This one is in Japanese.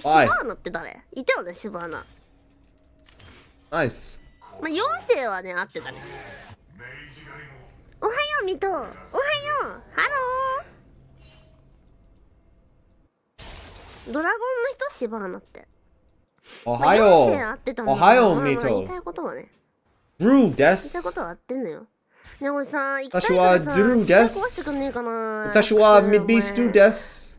えシバーナって誰？いたよねシバーナナイス。まあ4世はね合ってたね。おはようミトおはよう。ハロー。ドラゴンの人？シバーナって。おはよう、まあ。おはよう、ミトまあ言いた。いことはね。ブルーで言いたいこ。とは合ってんのよ。ねおじさん行きたいからさ私はドゥルーです私はミッビーストゥです。